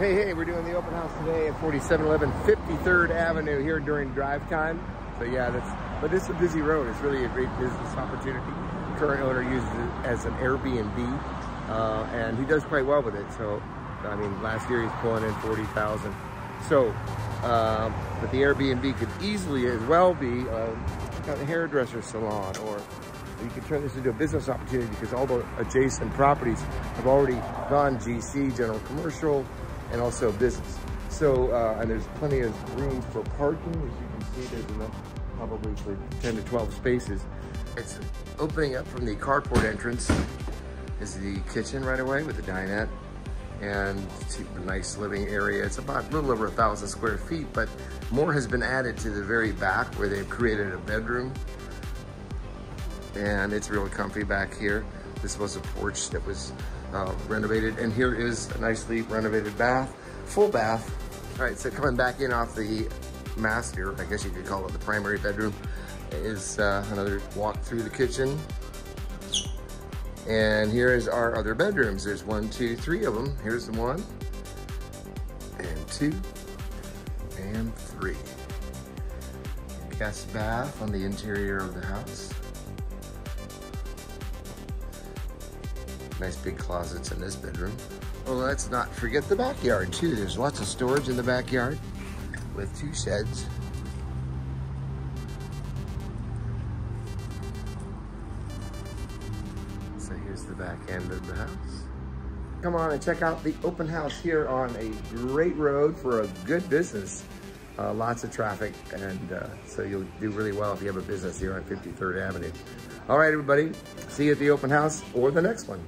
Hey, hey, we're doing the open house today at 4711 53rd Avenue here during drive time. So yeah, that's, but this is a busy road. It's really a great business opportunity. The current owner uses it as an Airbnb, uh, and he does quite well with it. So, I mean, last year he's pulling in 40,000. So, um, but the Airbnb could easily as well be uh, a hairdresser salon or you can turn this into a business opportunity because all the adjacent properties have already gone GC, general commercial, and also business. So, uh, and there's plenty of room for parking. As you can see, there's enough probably for 10 to 12 spaces. It's opening up from the carport entrance is the kitchen right away with the dinette and a nice living area. It's about a little over a thousand square feet, but more has been added to the very back where they've created a bedroom. And it's really comfy back here. This was a porch that was uh, renovated. And here is a nicely renovated bath, full bath. All right, so coming back in off the master, I guess you could call it the primary bedroom, is uh, another walk through the kitchen. And here is our other bedrooms. There's one, two, three of them. Here's the one, and two, and three. Guest bath on the interior of the house. Nice big closets in this bedroom. Well, let's not forget the backyard too. There's lots of storage in the backyard with two sheds. So here's the back end of the house. Come on and check out the open house here on a great road for a good business. Uh, lots of traffic, and uh, so you'll do really well if you have a business here on 53rd Avenue. All right, everybody, see you at the open house or the next one.